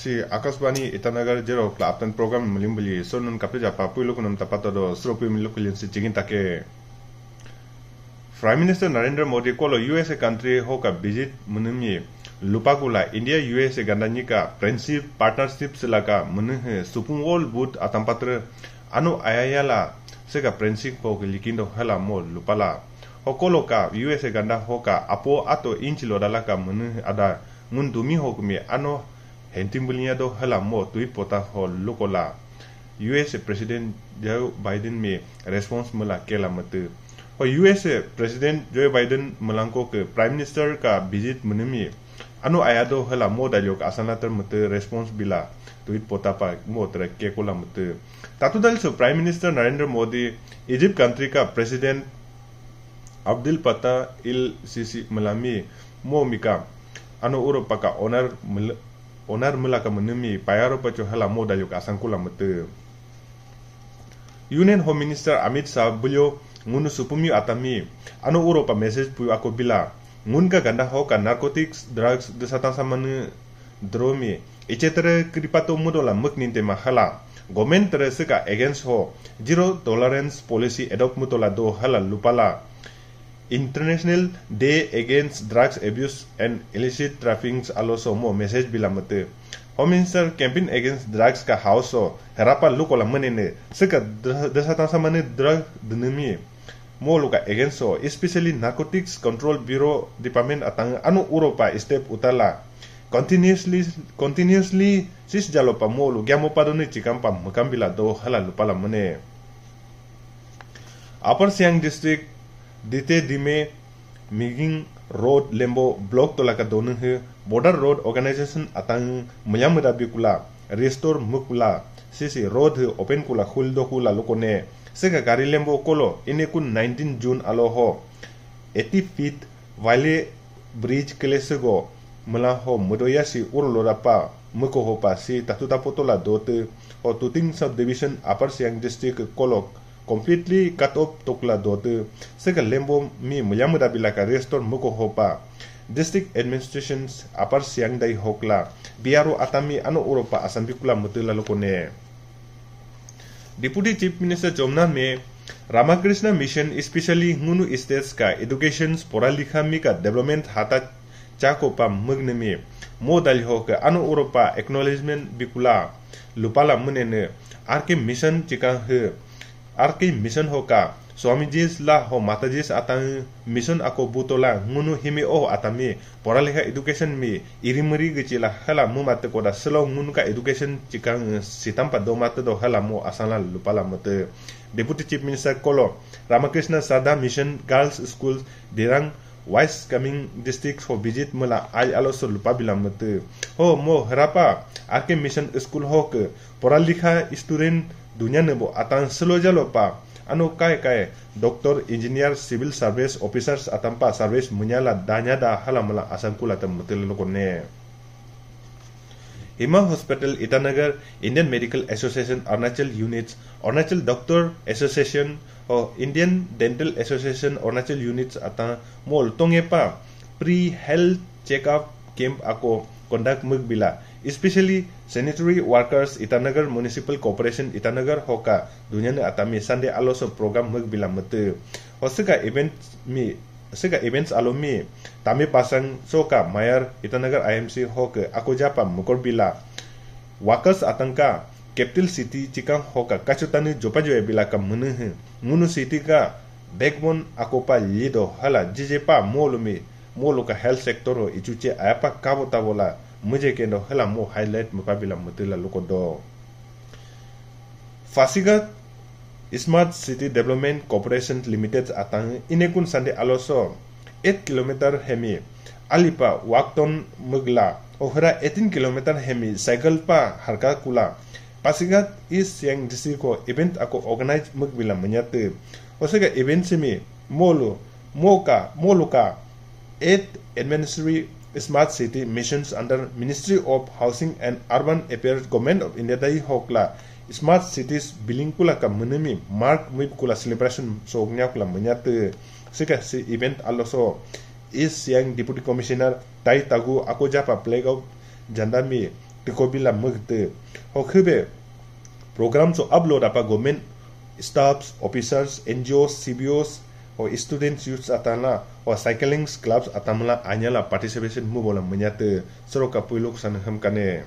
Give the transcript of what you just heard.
si Akasbani Itanagar Jero Kla Aptan program melimbuli so nun kapte japa puilo kunum tapato do sropi milu kulin si jingin take. Prime Minister Narendra Modi kolo USA country hoka visit munumi lupagula India USA gandani ka friendship partnership silaka munhe supung wall boot atampatra anu ayayala sega friendship ko likindo hala mo lupala. Hokolo ka USA ganda hoka apo ato inchilo dalaka munhe ada ngun dumi hokmi ano hentimbulinya do hala mo tui pota ho lukola US President Joe Biden me response mula kela mate ho US President Joe Biden melangko ke Prime Minister ka visit menemi anu ayado hala mo dalio ka asana ter mate response bila tuit pota pa mo ter ke kola mate tatu dal so Prime Minister Narendra Modi Egypt country ka President Abdul Fattah il Sisi melami mo mika anu uro paka onar onar mula ka menemi payaro pacho hala moda yo asang kula mete. Union Home Minister Amit Shah bulyo ngunu supumi atami anu uro pa message pu ako bila? Ngun ka ganda ho ka narcotics drugs desatan samane dromi etc kripato mudola mukninte mahala. Gomen tere against ho zero tolerance policy adopt mutola do hala lupala international day against drugs abuse and illicit trafficking आलोसोमो message बिलामते home minister campaign against drugs का हाउस हेरापा लुक ओला मन सक दसा मन ड्रग दिए मो लुका against specially narcotics control bureau department अतंग अनु उरोपा स्टेप उतरला कंटिन्यूसली कंटिन्यूसली सिस जालोपा मो लु ग्यामो पादोनी चिकाम पा मकाम बिला दो हला लुपाला मने upper Siang district dite dime miging road lembo block to laka donun he border road organization atang mayam rabi kula restore mukula sisi road open kula khul do kula lokone sega gari lembo kolo ine kun 19 june alo ho 80 feet vale bridge kelesego mala ho mudoya si urlo rapa muko ho pa si tatuta potola dote o tuting subdivision upper siang district kolok completely cut off tokla dote seka lembo mi muyamu bilaka ka restore muko hopa district administrations apar siang dai hokla biaro atami ano uropa asambikula mutula lokone deputy chief minister jomna me Ramakrishna mission specially हुनु states का education पढ़ा लिखा मी का डेवलपमेंट हाथा चाकोपा मग्न में मो दल होकर अनु ओरोपा एक्नोलेजमेंट बिकुला लुपाला मुने आर के मिशन चिका है mission hoka swami jis la ho mata jis atang mission ako butola ngunu himi oh atami poraleha education mi. Irimuri gechila hala mu mate koda. Selo ngunu ka education cikang sitampa do mate do. Hala mu asala lupala mate deputy chief minister kolo. Ramakrishna sada mission girls school dirang wise coming district for visit mula ai alo so lupa bilang mate ho mo harapa. Ake mission school ho ke. Poralika student दुनिया ने आतांसलो जलो पा अनु काय काय doctor engineer civil service officers अतंपा service मुन्याला दान्यादा हलामला असंकुल अतं मुतिलनु कोने हिमा hospital Itanagar Indian medical association Arunachal units Arunachal doctor association और Indian dental association Arunachal units अतं मोल तोंगे पा प्री हेल्थ चेकअप कैंप आको कंडक्ट मुग बिला specially sanitary workers Itanagar municipal corporation Itanagar হকা ধুনীয়া আটামি চানডে আলোচ প্ৰগ্ৰাম হৈ বিলাম মতে হচিকা ইভেণ্ট মি সেগা ইভেন্টস আলমি তামি পাসাং চৌকা মায়ার ইটানগর আইএমসি হক আকো জাপা মুকর বিলা ওয়াকস আতঙ্কা ক্যাপিটাল সিটি চিকাং হক কাছুতানি জোপা জোয়ে বিলা কা মুনু হে মুনু সিটি কা ব্যাকবোন আকোপা লিদো হলা জিজেপা মোলমি মোলকা হেলথ সেক্টর ইচুচে muje kendo hela mo highlight mukabila mutila loko do Fasiga Smart City Development Corporation Limited atang inekun sande aloso. 8 km hemi alipa wakton mugla ohra 18 km hemi cycle pa harka kula. Pasigat is yang disiko event ako organize mugbila menyate osega event semi molo moka moluka. 8 administrative smart city missions under ministry of housing and urban affair government of ইণ্ডিয়াদাই হকলা smart cities বিলিংকুলাকা মুনমি মাৰ্ক মুইভ কুলা celebration চৌকনিয়াকুলা মনিয়াতে চিকাচি event আলোচ ইষ্ট চিয়াং ডিপুটি কমিশ্যনাৰ তাই তাগু আকৌ জাপা প্লেগ অফ জান্দামি টিকবিলা মুগতে হকহেবে প্ৰগ্ৰাম চ আপলোড আপা government staff officers N G O' C B O' o students youth atana o cycling clubs atamla anyala participation mu bola menyate seroka puiluk san ham kane